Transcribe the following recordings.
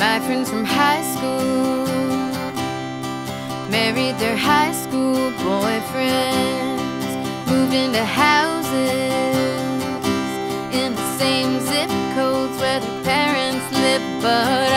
My friends from high school. Married their high school boyfriends, moved into houses in the same zip codes where their parents live, but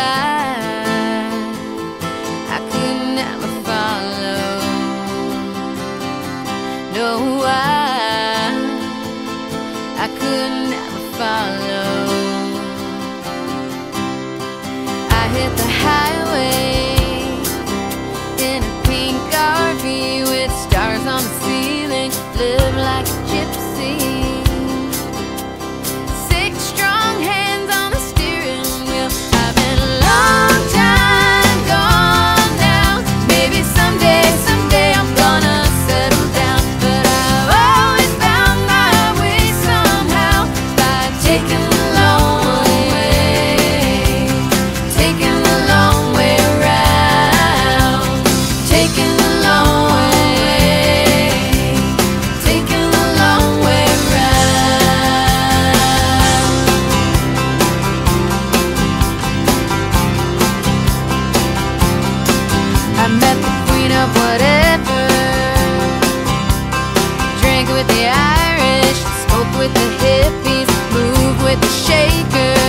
I met the queen of whatever. Drank with the Irish, spoke with the hippies, moved with the shakers.